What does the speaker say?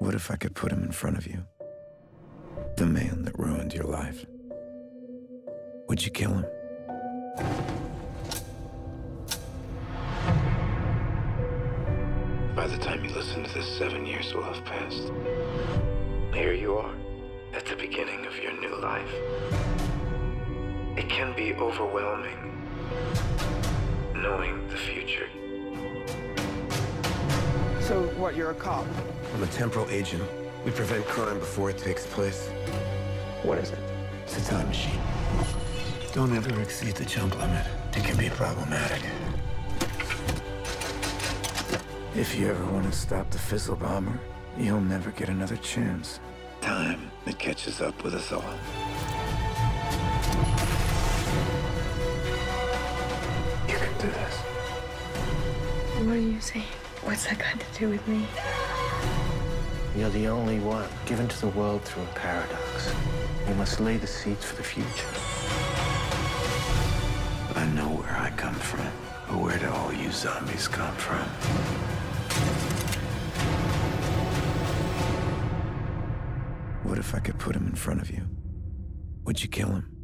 What if I could put him in front of you? The man that ruined your life. Would you kill him? By the time you listen to this, seven years will have passed. Here you are, at the beginning of your new life. It can be overwhelming So, what, you're a cop? I'm a temporal agent. We prevent crime before it takes place. What is it? It's a time machine. Don't ever exceed the jump limit. It can be problematic. If you ever want to stop the Fizzle Bomber, you'll never get another chance. Time, it catches up with us all. You can do this. What are you saying? What's that got to do with me? You're the only one given to the world through a paradox. You must lay the seeds for the future. I know where I come from, but where do all you zombies come from? What if I could put him in front of you? Would you kill him?